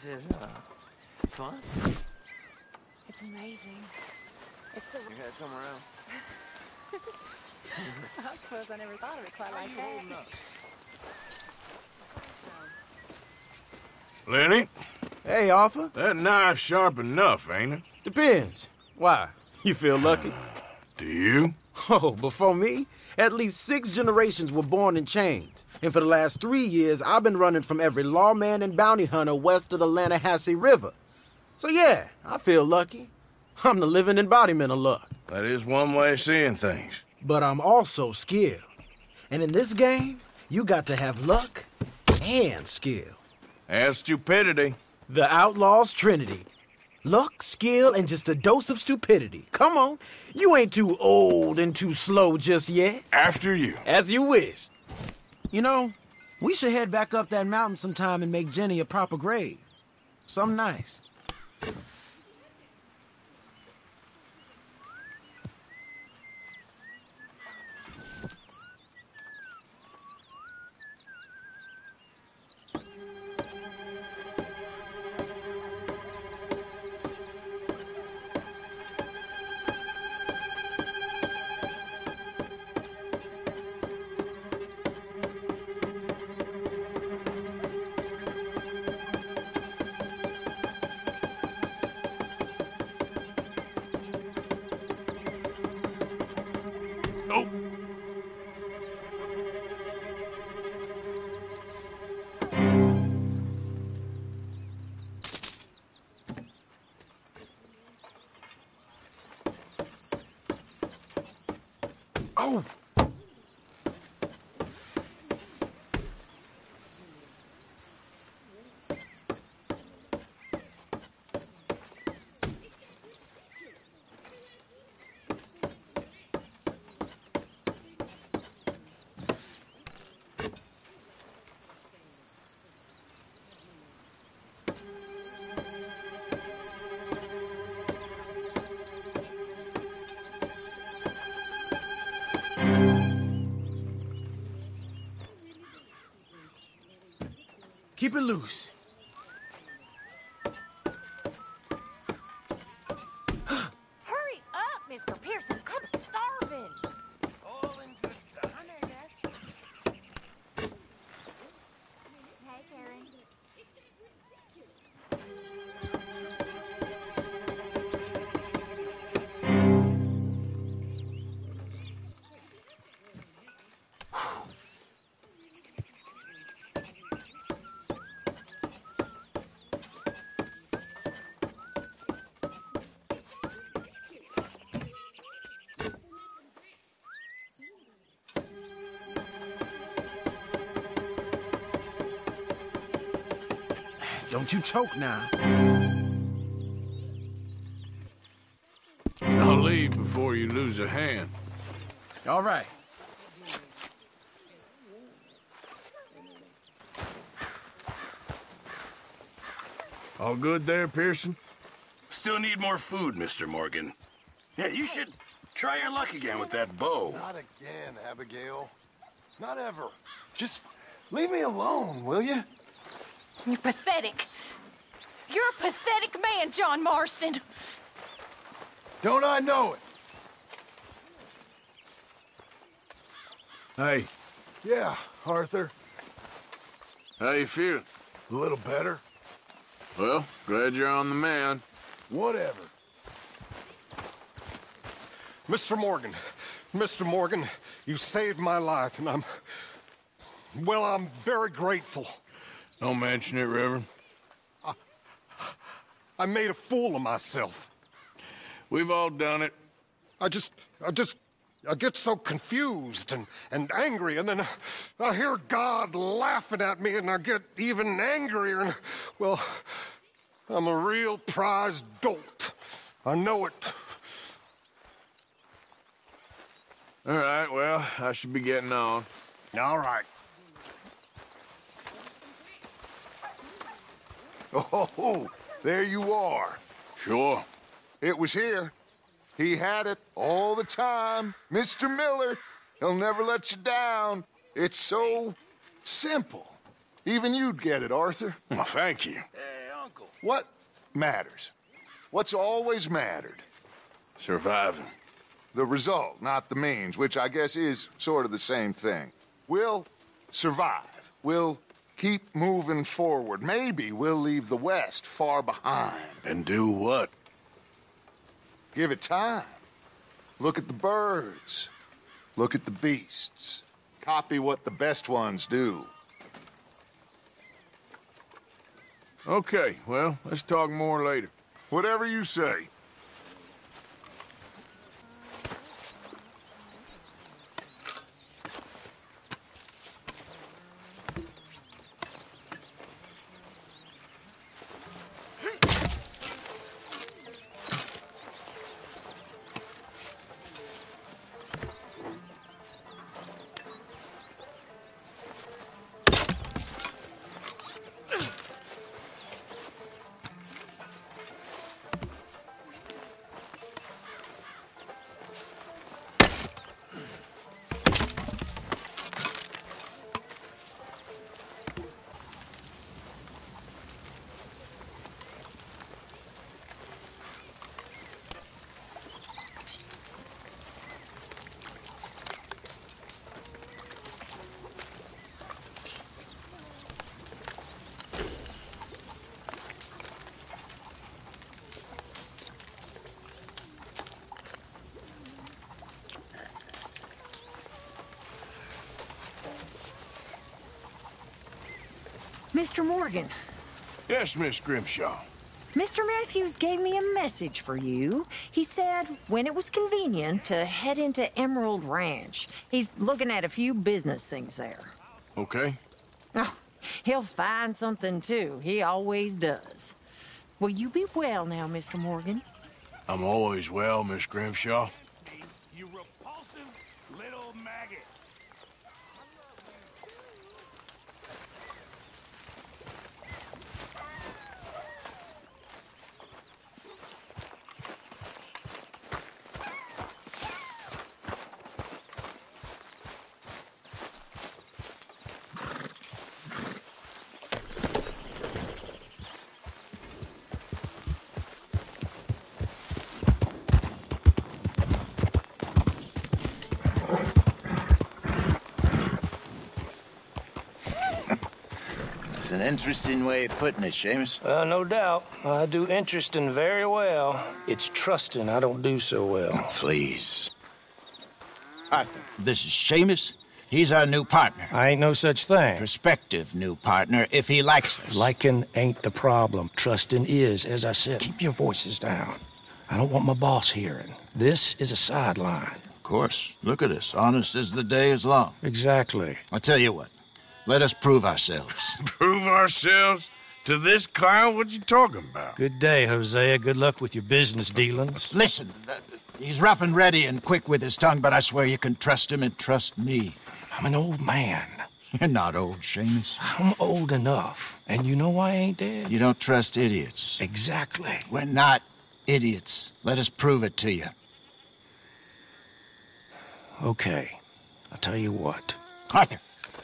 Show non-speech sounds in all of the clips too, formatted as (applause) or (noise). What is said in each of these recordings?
Is it, uh, fun? It's amazing. It's the. You had somewhere else? (laughs) I suppose I never thought of it quite like that. Lenny, Hey, Arthur. that knife's sharp enough, ain't it? Depends. Why? You feel lucky? Do you? (laughs) Oh, before me, at least six generations were born in chains. And for the last three years, I've been running from every lawman and bounty hunter west of the Lannahechee River. So yeah, I feel lucky. I'm the living embodiment of luck. That is one way of seeing things. But I'm also skilled. And in this game, you got to have luck and skill. And stupidity. The Outlaws Trinity. Luck, skill, and just a dose of stupidity. Come on. You ain't too old and too slow just yet. After you. As you wish. You know, we should head back up that mountain sometime and make Jenny a proper grave. Something nice. Keep it loose. Don't you choke now. I'll leave before you lose a hand. All right. All good there, Pearson? Still need more food, Mr. Morgan. Yeah, you should try your luck again with that bow. Not again, Abigail. Not ever. Just leave me alone, will you? You're pathetic. You're a pathetic man, John Marston. Don't I know it? Hey, Yeah, Arthur. how you feeling? A little better. Well, glad you're on the man. Whatever. Mr. Morgan, Mr. Morgan, you saved my life, and I'm. Well, I'm very grateful. Don't mention it, Reverend. I made a fool of myself. We've all done it. I just. I just. I get so confused and, and angry, and then I hear God laughing at me, and I get even angrier, and, well, I'm a real prize dolt. I know it. All right, well, I should be getting on. All right. Oh, there you are. Sure. It was here. He had it all the time. Mr. Miller, he'll never let you down. It's so simple. Even you'd get it, Arthur. Well, thank you. Hey, Uncle. What matters? What's always mattered? Surviving. The result, not the means, which I guess is sort of the same thing. We'll survive. We'll keep moving forward. Maybe we'll leave the West far behind. And do what? Give it time. Look at the birds. Look at the beasts. Copy what the best ones do. Okay, well, let's talk more later. Whatever you say. Mr. Morgan, Yes, Miss Grimshaw. Mr. Matthews gave me a message for you. He said when it was convenient to head into Emerald Ranch. He's looking at a few business things there. Okay. Oh, he'll find something too. He always does. Will you be well now, Mr. Morgan? I'm always well, Miss Grimshaw. An interesting way of putting it, Seamus. Uh, no doubt. I do interesting very well. It's trusting I don't do so well. Please. Arthur, this is Seamus. He's our new partner. I ain't no such thing. Prospective new partner, if he likes us. Liking ain't the problem. Trusting is. As I said, keep your voices down. I don't want my boss hearing. This is a sideline. Of course. Look at us. Honest as the day is long. Exactly. I'll tell you what. Let us prove ourselves. (laughs) Prove ourselves to this clown? What you talking about? Good day, Hosea. Good luck with your business dealings. Listen, uh, he's rough and ready and quick with his tongue, but I swear you can trust him and trust me. I'm an old man. You're not old, Seamus. I'm old enough. And you know I ain't dead? You don't trust idiots. Exactly. We're not idiots. Let us prove it to you. Okay. I'll tell you what. Arthur.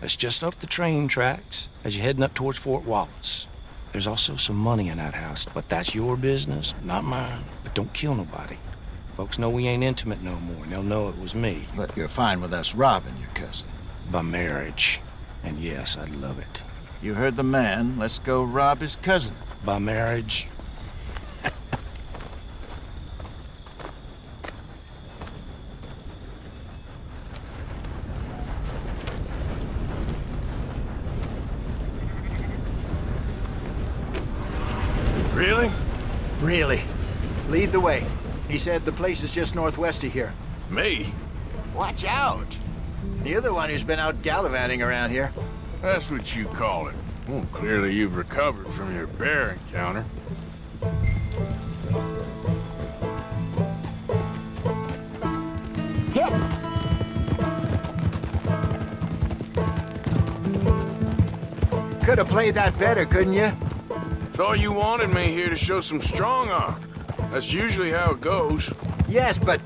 It's just up the train tracks as you're heading up towards Fort Wallace. There's also some money in that house, but that's your business, not mine. But don't kill nobody. Folks know we ain't intimate no more, and they'll know it was me. But you're fine with us robbing your cousin. By marriage. And yes, I'd love it. You heard the man. Let's go rob his cousin. By marriage. The way. He said the place is just northwest of here. Me? Watch out! You're the one who's been out gallivanting around here. That's what you call it. Well, clearly you've recovered from your bear encounter. Could have played that better, couldn't you? Thought you wanted me here to show some strong arm. That's usually how it goes. Yes, but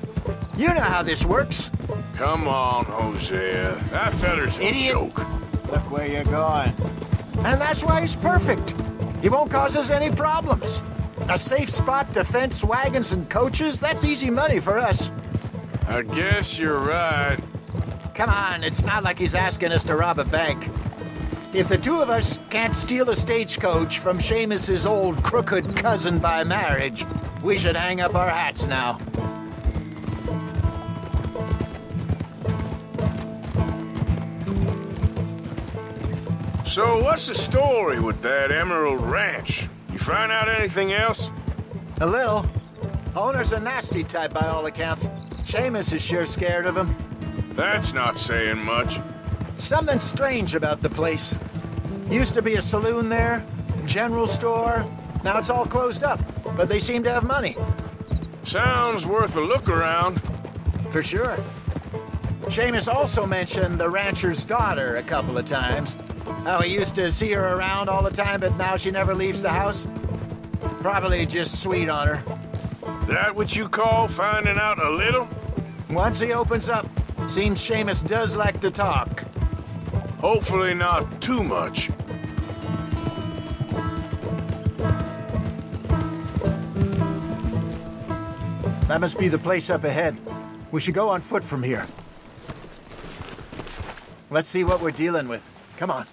you know how this works. Come on, Hosea. That feller's a Idiot. joke. Look where you're going. And that's why he's perfect. He won't cause us any problems. A safe spot to fence wagons and coaches, that's easy money for us. I guess you're right. Come on, it's not like he's asking us to rob a bank. If the two of us can't steal a stagecoach from Seamus's old crooked cousin by marriage, we should hang up our hats now. So what's the story with that Emerald Ranch? You find out anything else? A little. Owner's a nasty type by all accounts. Seamus is sure scared of him. That's not saying much. Something strange about the place. Used to be a saloon there, general store. Now it's all closed up, but they seem to have money. Sounds worth a look around. For sure. Seamus also mentioned the rancher's daughter a couple of times. How he used to see her around all the time, but now she never leaves the house. Probably just sweet on her. That what you call finding out a little? Once he opens up, seems Seamus does like to talk. Hopefully not too much. That must be the place up ahead. We should go on foot from here. Let's see what we're dealing with. Come on.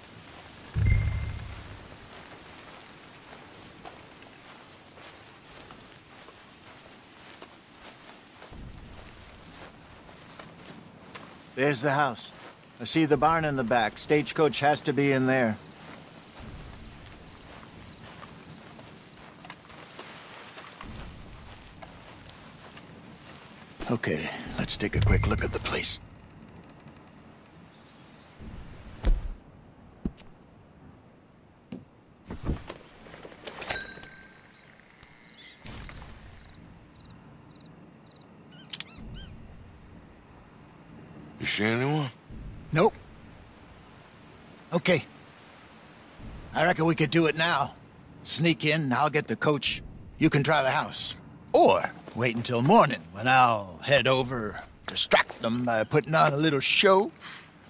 There's the house. I see the barn in the back. Stagecoach has to be in there. Okay, let's take a quick look at the place. You see anyone? Nope. Okay. I reckon we could do it now. Sneak in, I'll get the coach. You can try the house. Or wait until morning when I'll head over, distract them by putting on a little show,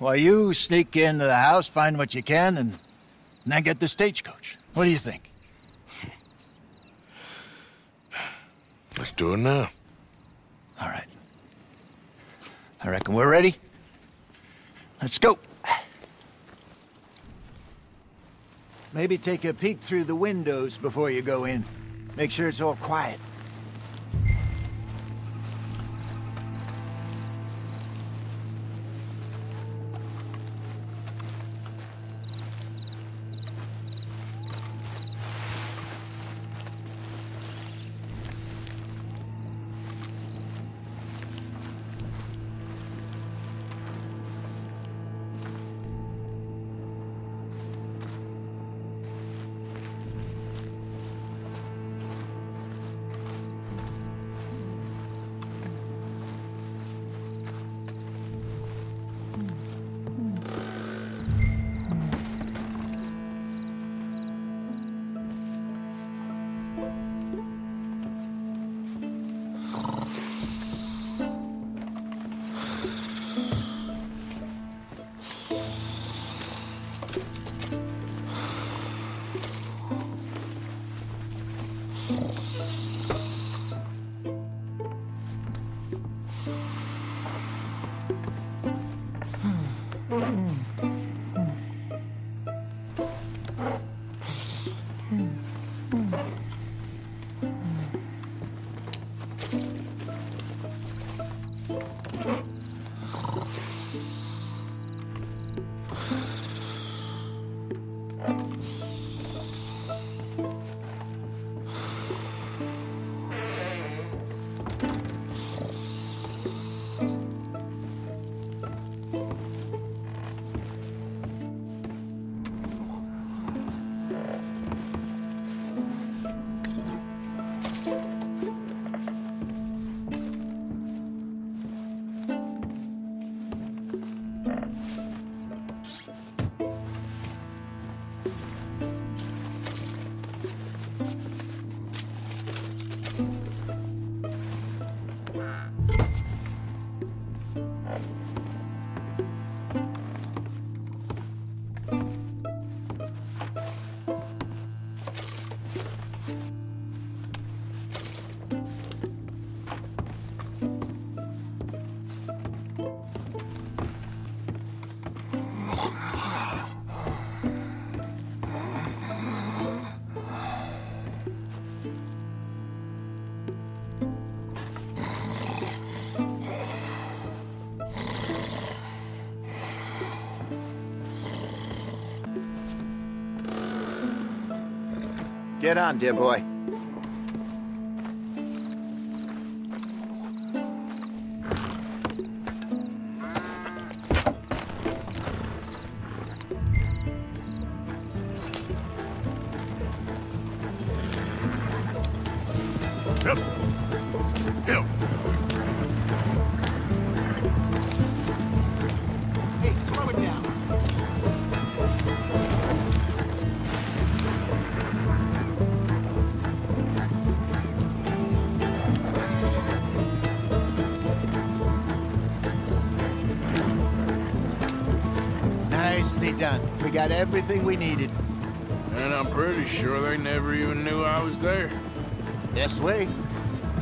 while you sneak into the house, find what you can, and then get the stagecoach. What do you think? (sighs) Let's do it now. All right. I reckon we're ready. Let's go. Maybe take a peek through the windows before you go in. Make sure it's all quiet. Get on, dear boy. Everything we needed. And I'm pretty sure they never even knew I was there. Best way.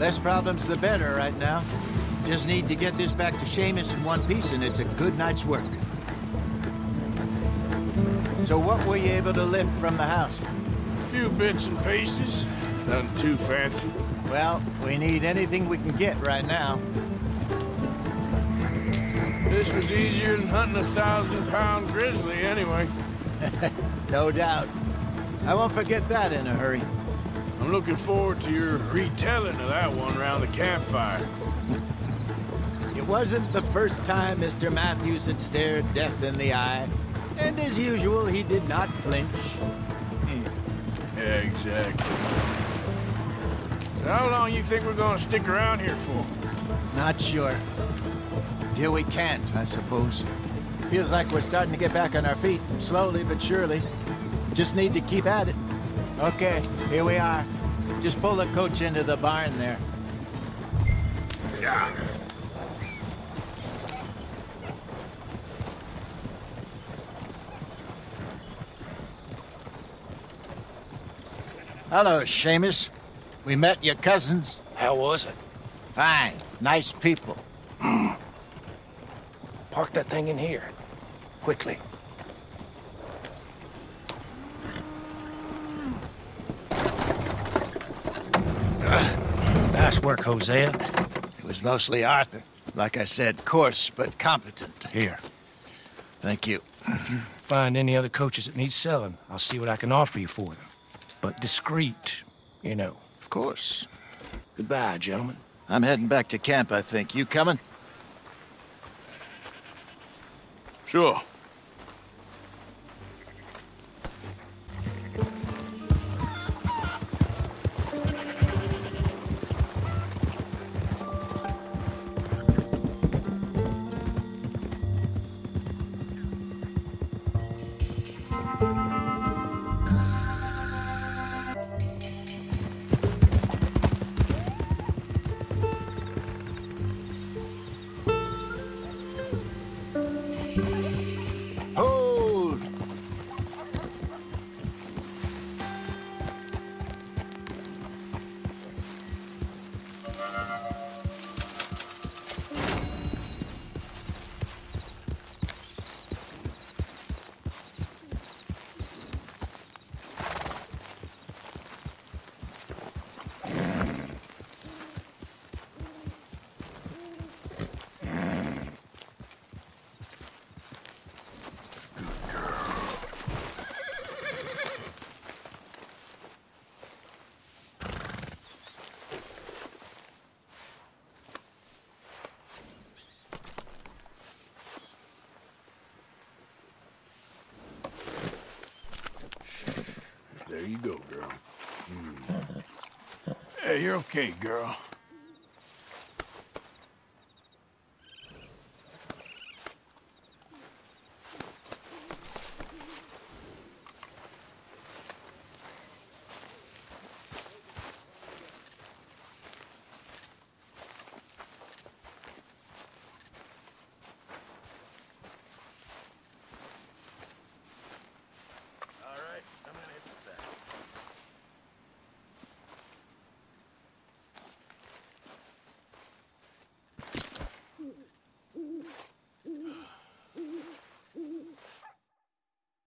Less problems the better right now. Just need to get this back to Seamus in one piece and it's a good night's work. So what were you able to lift from the house? A few bits and pieces. Nothing too fancy. Well, we need anything we can get right now. This was easier than hunting a thousand pound grizzly anyway. (laughs) No doubt. I won't forget that in a hurry. I'm looking forward to your retelling of that one around the campfire. (laughs) It wasn't the first time Mr. Matthews had stared death in the eye. And as usual, he did not flinch. Yeah, exactly. How long you think we're gonna stick around here for? Not sure. Till we can't, I suppose. Feels like we're starting to get back on our feet, slowly but surely. Just need to keep at it. Okay, here we are. Just pull the coach into the barn there. Yeah. Hello, Seamus. We met your cousins. How was it? Fine. Nice people. Park that thing in here. Quickly. Uh, nice work, Hosea. It was mostly Arthur. Like I said, coarse but competent. Here. Thank you. Find any other coaches that need selling. I'll see what I can offer you for them. But discreet, you know. Of course. Goodbye, gentlemen. I'm heading back to camp, I think. You coming? Sure. There you go, girl. Mm. Hey, you're okay, girl.